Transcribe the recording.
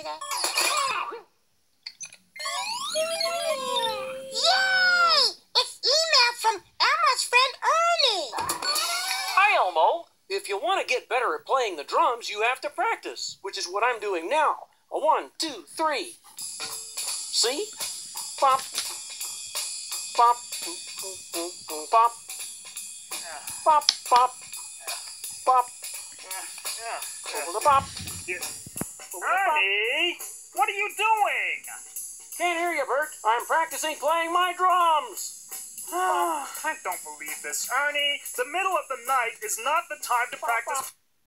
Yay! It's email from Elmo's friend Ernie. Hi, Elmo. If you want to get better at playing the drums, you have to practice, which is what I'm doing now. A one, two, three. See? Bop. Bop. Bop. Bop. Bop. Bop. Over the bop. Yeah. Can't hear you, Bert. I'm practicing playing my drums. I don't believe this, Ernie. The middle of the night is not the time to practice.